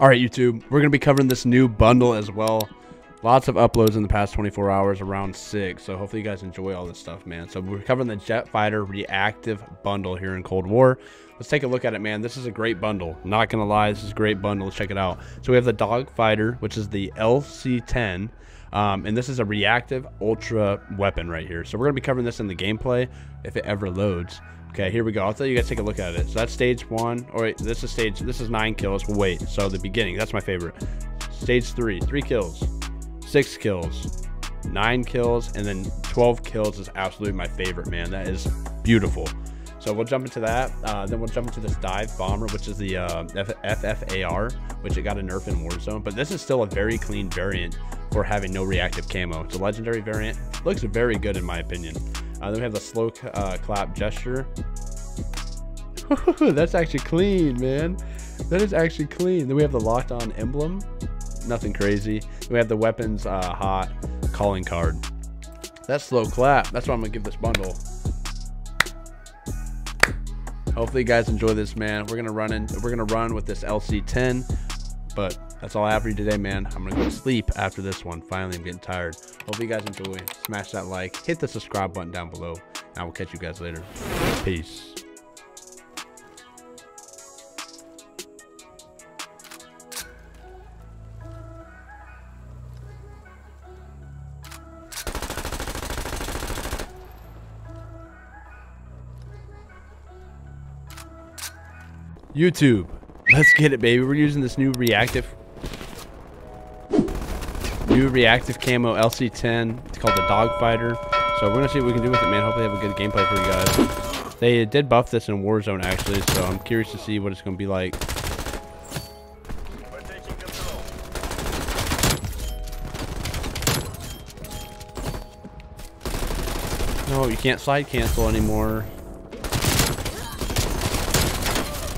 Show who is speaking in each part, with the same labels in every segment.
Speaker 1: All right, YouTube, we're going to be covering this new bundle as well. Lots of uploads in the past 24 hours, around six. So hopefully you guys enjoy all this stuff, man. So we're covering the Jet Fighter Reactive Bundle here in Cold War. Let's take a look at it, man. This is a great bundle. Not going to lie, this is a great bundle. Let's check it out. So we have the Dog Fighter, which is the LC-10. Um, and this is a reactive ultra weapon right here. So we're going to be covering this in the gameplay if it ever loads. Okay, here we go. I'll tell you guys take a look at it. So that's stage one. Or wait, this is stage, this is nine kills. Well, wait, so the beginning, that's my favorite. Stage three, three kills, six kills, nine kills, and then 12 kills is absolutely my favorite, man. That is beautiful. So we'll jump into that. Uh, then we'll jump into this dive bomber, which is the uh, FFAR, which it got a nerf in Warzone. But this is still a very clean variant for having no reactive camo. It's a legendary variant. Looks very good in my opinion. Uh, then we have the slow uh, clap gesture. That's actually clean, man. That is actually clean. Then we have the locked on emblem. Nothing crazy. Then we have the weapons uh, hot calling card. That's slow clap. That's why I'm gonna give this bundle. Hopefully you guys enjoy this, man. We're gonna run in. We're gonna run with this LC10, but that's all I have for you today, man. I'm gonna go to sleep after this one. Finally, I'm getting tired. Hope you guys enjoy. Smash that like, hit the subscribe button down below, and I will catch you guys later. Peace. YouTube. Let's get it, baby. We're using this new reactive new reactive camo LC10. It's called the Dogfighter. So we're gonna see what we can do with it, man. Hopefully have a good gameplay for you guys. They did buff this in Warzone actually, so I'm curious to see what it's gonna be like. No, you can't slide cancel anymore.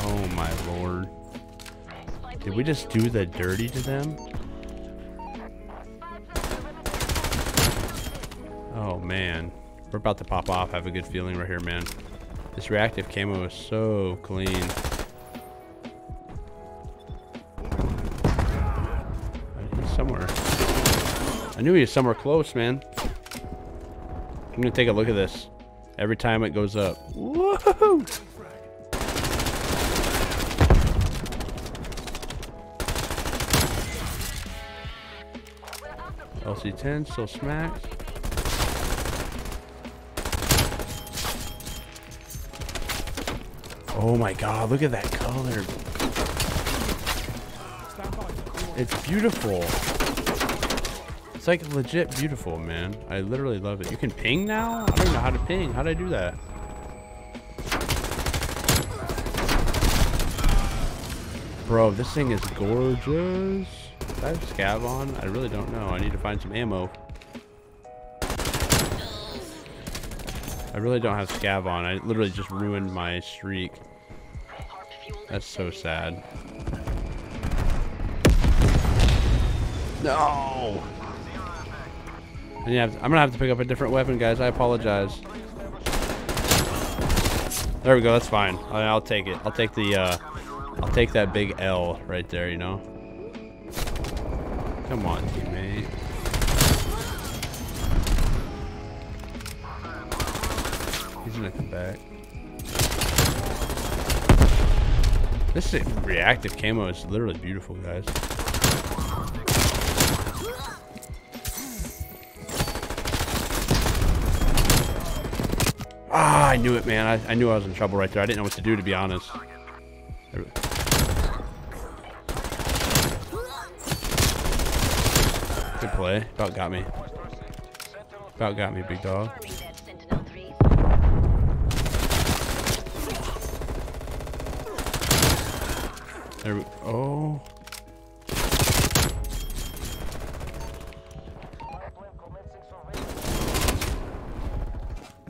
Speaker 1: Oh my lord. Did we just do the dirty to them? Oh man. We're about to pop off. I have a good feeling right here, man. This reactive camo is so clean. He's somewhere. I knew he was somewhere close, man. I'm gonna take a look at this. Every time it goes up. Woohoo! LC10 still smacked. Oh my god, look at that color. It's beautiful. It's like legit beautiful, man. I literally love it. You can ping now? I don't know how to ping. How did I do that? Bro, this thing is gorgeous. Do I have scav on? I really don't know. I need to find some ammo. I really don't have scav on. I literally just ruined my streak. That's so sad. No! I'm gonna have to pick up a different weapon, guys. I apologize. There we go. That's fine. I'll take it. I'll take the. Uh, I'll take that big L right there. You know. Come on, teammate. He's gonna come back. This reactive camo is literally beautiful, guys. Ah, I knew it, man. I, I knew I was in trouble right there. I didn't know what to do, to be honest. Good play. About got me. About got me, big dog. There we oh.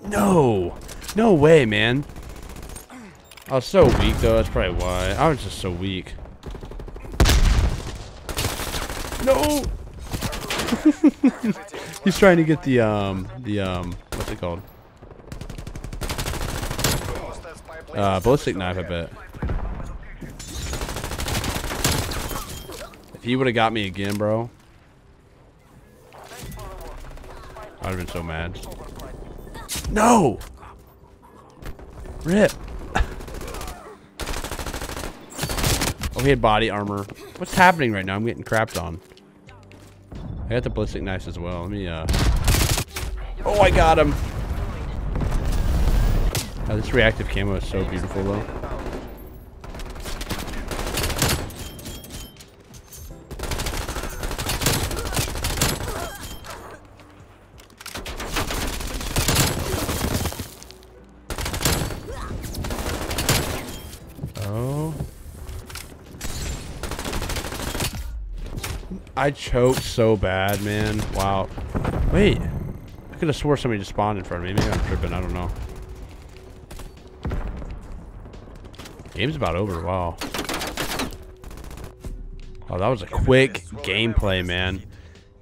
Speaker 1: No. No way, man. I was so weak though, that's probably why. I was just so weak. No! He's trying to get the um the um what's it called? Uh ballistic knife I bet. If he would have got me again, bro. I'd have been so mad. No! Rip. oh, he had body armor. What's happening right now? I'm getting crapped on. I got the ballistic knives as well. Let me, uh... Oh, I got him! Oh, this reactive camo is so beautiful, though. I choked so bad, man. Wow. Wait. I could have swore somebody just spawned in front of me. Maybe I'm tripping. I don't know. Game's about over. Wow. Oh, that was a quick gameplay, man.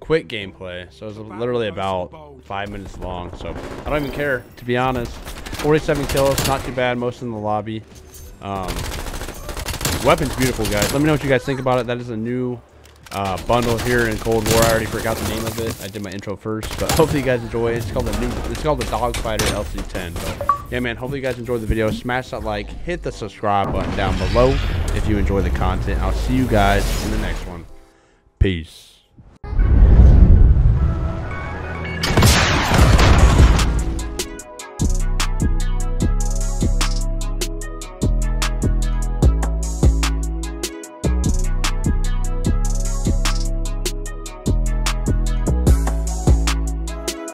Speaker 1: Quick gameplay. So it was literally about five minutes long. So I don't even care, to be honest. 47 kills, not too bad. Most in the lobby. Um, weapon's beautiful, guys. Let me know what you guys think about it. That is a new uh, bundle here in Cold War. I already forgot the name of it. I did my intro first, but hopefully you guys enjoy it. It's called the new. It's called the Dogfighter LC10. But yeah, man. Hopefully you guys enjoyed the video. Smash that like, hit the subscribe button down below if you enjoy the content. I'll see you guys in the next one. Peace.